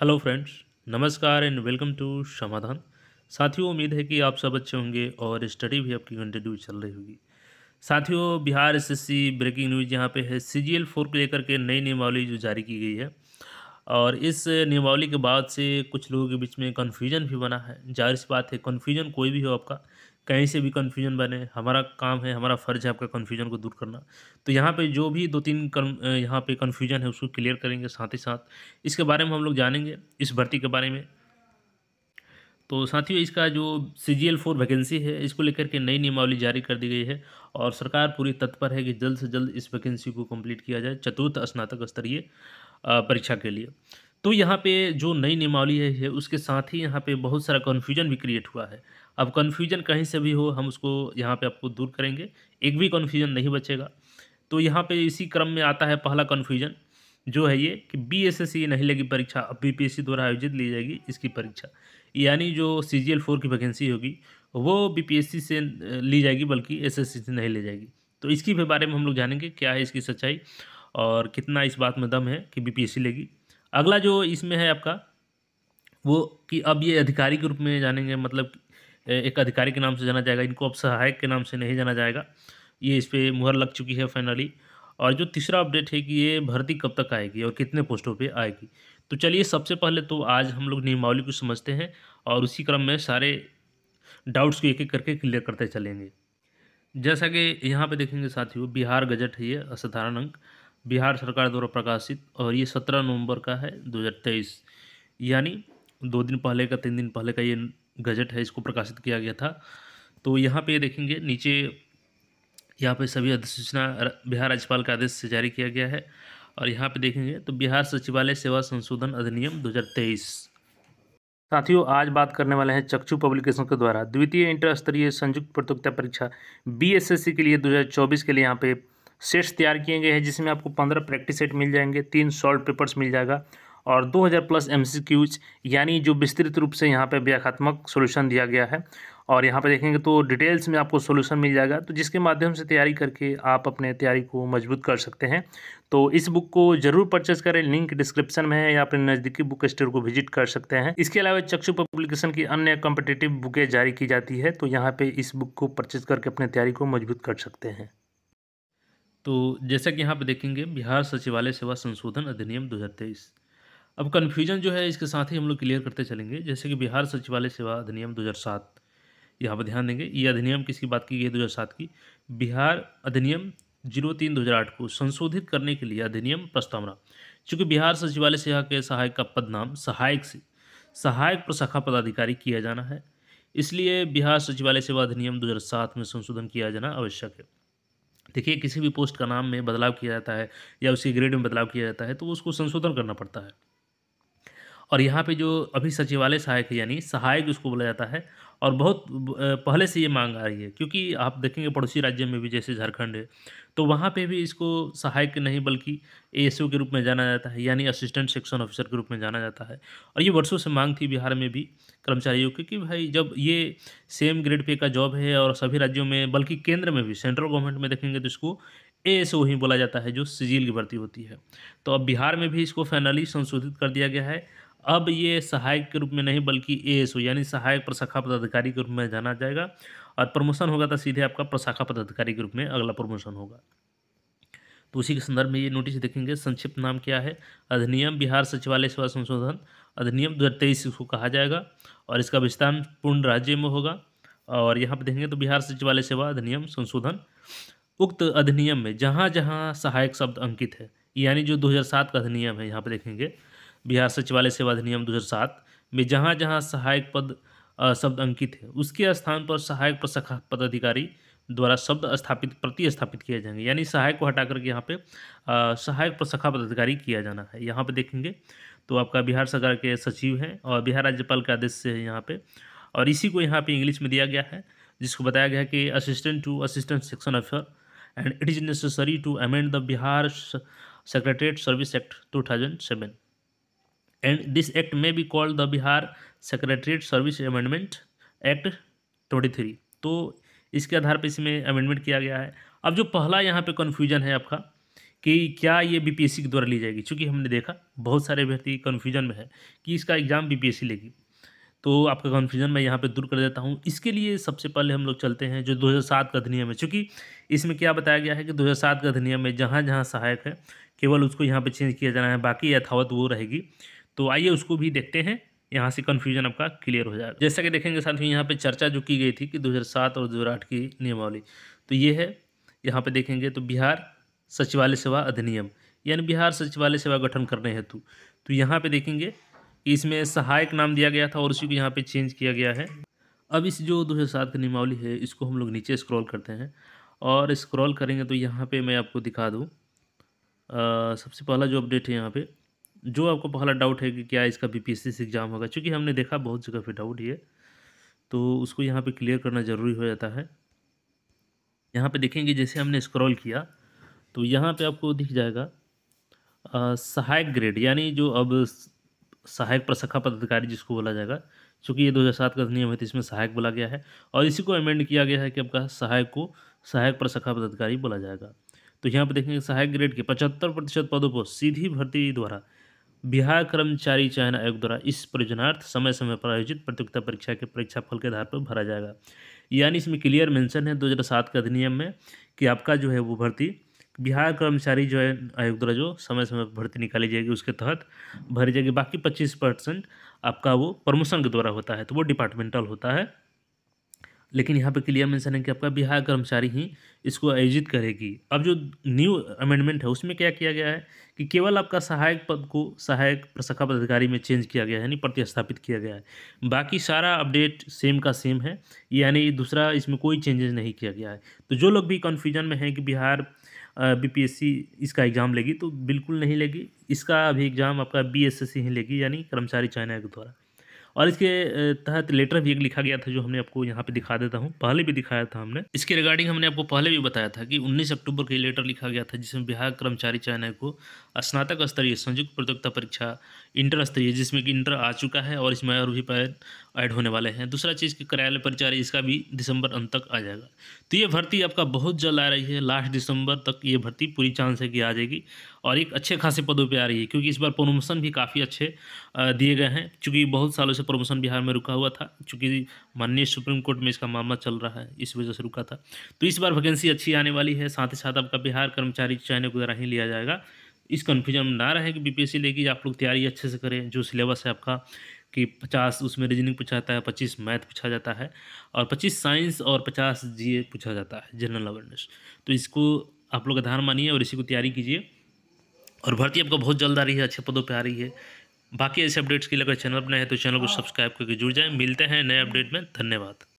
Hello friends, नमस्कार and welcome to Samadhan साथियों, उम्मीद है कि आप सब अच्छे होंगे और स्टडी भी आपकी कंटिन्यू चल रही होगी। साथियों, बिहार एसएससी ब्रेकिंग न्यूज़ यहाँ पे है। सी जी एल फोर को लेकर के नई नियमावली जो जारी की गई है। और इस नियमावली के बाद से कुछ लोगों के बीच में कन्फ्यूज़न भी बना है। ज़ाहिर सी बात है कन्फ्यूज़न कोई भी हो आपका, कहीं से भी कन्फ्यूज़न बने, हमारा काम है, हमारा फ़र्ज़ है आपका कन्फ्यूज़न को दूर करना। तो यहाँ पे जो भी दो तीन कन यहाँ पे कन्फ्यूज़न है, उसको क्लियर करेंगे साथ ही साथ। इसके बारे में हम लोग जानेंगे, इस भर्ती के बारे में। तो साथियों, इसका जो C G L four vacancy है, इसको लेकर के नई नियमावली जारी कर दी गई है और सरकार पूरी तत्पर है कि जल्द से जल्द इस वैकेंसी को कंप्लीट किया जाए, चतुर्थ स्नातक स्तरीय। परीक्षा के लिए। तो यहाँ पे जो नई नियमावली है उसके साथ ही यहाँ पे बहुत सारा कन्फ्यूज़न भी क्रिएट हुआ है। अब कन्फ्यूज़न कहीं से भी हो, हम उसको यहाँ पे आपको दूर करेंगे। एक भी कन्फ्यूज़न नहीं बचेगा। तो यहाँ पे इसी क्रम में आता है पहला कन्फ्यूज़न जो है ये कि बी एस एस नहीं लगी परीक्षा, अब बी पी एस सी द्वारा आयोजित ली जाएगी इसकी परीक्षा। यानी जो सी जी एल फोर की वैकेंसी होगी, वो बी पी एस सी से ली जाएगी, बल्कि एस एस सी से नहीं ली जाएगी। तो इसकी भी बारे में हम लोग जानेंगे, क्या है इसकी सच्चाई। और कितना इस बात में दम है कि बी पी एस सी लेगी। अगला जो इसमें है आपका, वो कि अब ये अधिकारी के रूप में जानेंगे मतलब एक अधिकारी के नाम से जाना जाएगा, इनको अब सहायक के नाम से नहीं जाना जाएगा। ये इस पर मुहर लग चुकी है फाइनली। और जो तीसरा अपडेट है कि ये भर्ती कब तक आएगी और कितने पोस्टों पे आएगी। तो चलिए सबसे पहले तो आज हम लोग नियमावली को समझते हैं और उसी क्रम में सारे डाउट्स को एक एक करके क्लियर करते चलेंगे। जैसा कि यहाँ पे देखेंगे साथियों, बिहार गजट है ये, असाधारण अंक। बिहार सरकार द्वारा प्रकाशित और ये सत्रह नवंबर का है, दो हज़ार तेईस। यानी दो दिन पहले का, तीन दिन पहले का ये गजट है, इसको प्रकाशित किया गया था। तो यहाँ पे देखेंगे, नीचे यहाँ पे सभी अधिसूचना बिहार राज्यपाल के आदेश से जारी किया गया है। और यहाँ पे देखेंगे तो बिहार सचिवालय सेवा संशोधन अधिनियम 2023 साथियों, आज बात करने वाले हैं चक्षु पब्लिकेशन के द्वारा। द्वितीय इंटर स्तरीय संयुक्त प्रतियोगिता परीक्षा, बीएसएससी के लिए 2024 के लिए यहाँ पे सेट्स तैयार किए गए हैं, जिसमें आपको पंद्रह प्रैक्टिस सेट मिल जाएँगे, तीन सॉल्व पेपर्स मिल जाएगा और 2000 प्लस एम यानी जो विस्तृत रूप से यहाँ पे व्याख्यात्मक सोल्यूशन दिया गया है। और यहाँ पे देखेंगे तो डिटेल्स में आपको सोल्यूशन मिल जाएगा तो जिसके माध्यम से तैयारी करके आप अपने तैयारी को मज़बूत कर सकते हैं। तो इस बुक को ज़रूर परचेज करें लिंक डिस्क्रिप्शन में है या अपने नज़दीकी बुक स्टोर को विज़िट कर सकते हैं। इसके अलावा चक्षु पब्लिकेशन की अन्य कॉम्पिटेटिव बुकें जारी की जाती है तो यहाँ पर इस बुक को परचेज करके अपने तैयारी को मज़बूत कर सकते हैं। तो जैसा कि यहाँ पे देखेंगे, बिहार सचिवालय सेवा संशोधन अधिनियम दो हज़ार तेईस। अब कन्फ्यूज़न जो है, इसके साथ ही हम लोग क्लियर करते चलेंगे। जैसे कि बिहार सचिवालय सेवा अधिनियम 2007 यहाँ पर ध्यान देंगे, ये अधिनियम किसकी बात की गई है दो हज़ार सात की? बिहार अधिनियम ज़ीरो तीन दो को संशोधित करने के लिए अधिनियम प्रस्तावना। चूँकि बिहार सचिवालय सेवा के सहायक का पद नाम सहायक से, सहायक प्रशाखा पदाधिकारी किया जाना है, इसलिए बिहार सचिवालय सेवा अधिनियम 2007 में संशोधन किया जाना आवश्यक है। देखिए, किसी भी पोस्ट का नाम में बदलाव किया जाता है या उसकी ग्रेड में बदलाव किया जाता है तो उसको संशोधन करना पड़ता है। और यहाँ पे जो अभी सचिवालय सहायक है, यानी सहायक उसको बोला जाता है, और बहुत पहले से ये मांग आ रही है, क्योंकि आप देखेंगे पड़ोसी राज्य में भी जैसे झारखंड है तो वहाँ पे भी इसको सहायक नहीं, बल्कि एएसओ के रूप में जाना जाता है, यानी असिस्टेंट सेक्शन ऑफिसर के रूप में जाना जाता है। और ये वर्षों से मांग थी बिहार में भी कर्मचारियों की कि भाई जब ये सेम ग्रेड पे का जॉब है और सभी राज्यों में, बल्कि केंद्र में भी सेंट्रल गवर्नमेंट में देखेंगे तो इसको ए एस ही बोला जाता है, जो सिजिल की भर्ती होती है। तो अब बिहार में भी इसको फाइनली संशोधित कर दिया गया है अब ये सहायक के रूप में नहीं, बल्कि ए एस यानी सहायक प्रशाखा पदाधिकारी के रूप में जाना जाएगा। और प्रमोशन होगा तो सीधे आपका प्रशाखा पदाधिकारी के रूप में अगला प्रमोशन होगा। तो उसी के संदर्भ में ये नोटिस देखेंगे, संक्षिप्त नाम क्या है? अधिनियम, बिहार सचिवालय सेवा संशोधन, अधिनियम दो इसको कहा जाएगा, और इसका विस्तार पूर्ण राज्य में होगा। और यहाँ पर देखेंगे तो बिहार सचिवालय सेवा अधिनियम संशोधन, उक्त अधिनियम में जहाँ जहाँ सहायक शब्द अंकित है, यानी जो 2007 का अधिनियम है, यहाँ पर देखेंगे बिहार सचिवालय सेवा अधिनियम 2007 में जहाँ जहाँ सहायक पद शब्द अंकित है, उसके स्थान पर सहायक प्रशाखा पदाधिकारी द्वारा शब्द स्थापित, प्रतिस्थापित किए जाएँगे। यानी सहायक को हटा करके यहाँ पे सहायक प्रशाखा पदाधिकारी किया जाना है। यहाँ पे देखेंगे तो आपका बिहार सरकार के सचिव हैं और बिहार राज्यपाल के आदेश से है यहाँ पे। और इसी को यहाँ पे इंग्लिश में दिया गया है, जिसको बताया गया कि assistant to assistant section officer and it is necessary to amend the Bihar secretariat service act two thousand seven. And this act may be called the Bihar secretariat service amendment act twenty three तो इसके आधार पर इसमें amendment किया गया है। अब जो पहला यहाँ पे कन्फ्यूज़न है आपका कि क्या ये बीपीएससी के द्वारा ली जाएगी? चूँकि हमने देखा, बहुत सारे व्यक्ति कन्फ्यूज़न में है कि इसका एग्ज़ाम बीपीएससी लेगी। तो आपका कन्फ्यूज़न मैं यहाँ पे दूर कर देता हूँ। इसके लिए सबसे पहले हम लोग चलते हैं जो 2007 का अधिनियम है। चूँकि इसमें क्या बताया गया है कि 2007 का अधिनियम में जहाँ जहाँ सहायक है, केवल उसको यहाँ पे चेंज किया जाना है, बाकी यथावत वो रहेगी। तो आइए उसको भी देखते हैं। यहाँ से कन्फ्यूज़न आपका क्लियर हो जाएगा। जैसा कि देखेंगे साथ ही यहाँ पर चर्चा जो की गई थी कि दो हज़ार सात और दो हज़ार आठ की नियमावली। तो ये है, यहाँ पर देखेंगे तो बिहार सचिवालय सेवा अधिनियम, यानी बिहार सचिवालय सेवा गठन करने हेतु। तो यहाँ पे देखेंगे कि इसमें सहायक नाम दिया गया था और उसी को यहाँ पे चेंज किया गया है। अब इस जो दो हज़ार सात की नियमावली है, इसको हम लोग नीचे स्क्रॉल करते हैं और स्क्रॉल करेंगे तो यहाँ पे मैं आपको दिखा दूँ। सबसे पहला जो अपडेट है यहाँ पे जो आपको पहला डाउट है कि क्या इसका बी से एग्ज़ाम होगा क्योंकि हमने देखा बहुत जगह पे डाउट ये तो उसको यहाँ पे क्लियर करना ज़रूरी हो जाता है। यहाँ पे देखेंगे जैसे हमने स्क्रॉल किया तो यहाँ पे आपको दिख जाएगा सहायक ग्रेड यानी जो अब सहायक प्रशाखा पदाधिकारी जिसको बोला जाएगा, चूँकि ये दो हज़ार सात का नियम है तो इसमें सहायक बोला गया है, और इसी को अमेंड किया गया है कि आपका सहायक को सहायक प्रशाखा पदाधिकारी बोला जाएगा। तो यहाँ पर देखेंगे सहायक ग्रेड के पचहत्तर प्रतिशत पदों पर सीधी भर्ती द्वारा बिहार कर्मचारी चयन आयोग द्वारा इस परियोजनार्थ समय समय पर आयोजित प्रतियोगिता परीक्षा के परीक्षा फल के आधार पर भरा जाएगा। यानी इसमें क्लियर मेंशन है 2007 के अधिनियम में कि आपका जो है वो भर्ती, बिहार कर्मचारी जो है आयोग द्वारा जो समय समय पर भर्ती निकाली जाएगी, उसके तहत भरी जाएगी। बाकी पच्चीस परसेंट आपका वो प्रमोशन के द्वारा होता है तो वो डिपार्टमेंटल होता है। लेकिन यहाँ पे क्लियर मेंशन है कि आपका बिहार कर्मचारी ही इसको आयोजित करेगी। अब जो न्यू अमेंडमेंट है, उसमें क्या किया गया है कि केवल आपका सहायक पद को सहायक प्रशाखा पदाधिकारी में चेंज किया गया है, यानी प्रतिस्थापित किया गया है। बाकी सारा अपडेट सेम का सेम है, यानी दूसरा इसमें कोई चेंजेस नहीं किया गया है। तो जो लोग भी कन्फ्यूज़न में हैं कि बिहार बीपीएससी इसका एग्ज़ाम लेगी तो बिल्कुल नहीं लेगी। इसका अभी एग्ज़ाम आपका बीएसएससी ही लेगी, यानी कर्मचारी चयन आयोग द्वारा। और इसके तहत लेटर भी एक लिखा गया था जो हमने आपको यहाँ पे दिखा देता हूँ। पहले भी दिखाया था हमने। इसके रिगार्डिंग हमने आपको पहले भी बताया था कि 19 अक्टूबर को ये लेटर लिखा गया था जिसमें बिहार कर्मचारी चयन को स्नातक स्तरीय संयुक्त प्रतियोगिता परीक्षा इंटर स्तरीय, जिसमें कि इंटर आ चुका है और इसमें और भी पैर ऐड होने वाले हैं। दूसरा चीज़ कि कार्यालय परिचारी इसका भी दिसंबर अंत तक आ जाएगा। तो ये भर्ती आपका बहुत जल्द आ रही है। लास्ट दिसंबर तक ये भर्ती पूरी चांस है कि आ जाएगी। और एक अच्छे खासे पदों पे आ रही है, क्योंकि इस बार प्रमोशन भी काफ़ी अच्छे दिए गए हैं। चूँकि बहुत सालों से प्रमोशन बिहार में रुका हुआ था, चूँकि माननीय सुप्रीम कोर्ट में इसका मामला चल रहा है, इस वजह से रुका था। तो इस बार वैकेंसी अच्छी आने वाली है, साथ ही साथ आपका बिहार कर्मचारी चयन द्वारा ही लिया जाएगा। इस कन्फ्यूज़न में ना रहे कि बीपीएससी लेगी आप लोग तैयारी अच्छे से करें, जो सिलेबस है आपका, कि पचास, उसमें रीजनिंग पूछा जाता है, पच्चीस मैथ पूछा जाता है, और पच्चीस साइंस और पचास जी पूछा जाता है जनरल अवेयरनेस तो इसको आप लोग ध्यान मानिए और इसी को तैयारी कीजिए। और भर्ती आपको बहुत जल्द आ रही है, अच्छे पदों पर आ रही है। बाकी ऐसे अपडेट्स के लिए अगर चैनल बनाए हैं तो चैनल को सब्सक्राइब करके जुड़ जाएँ। मिलते हैं नए अपडेट में। धन्यवाद।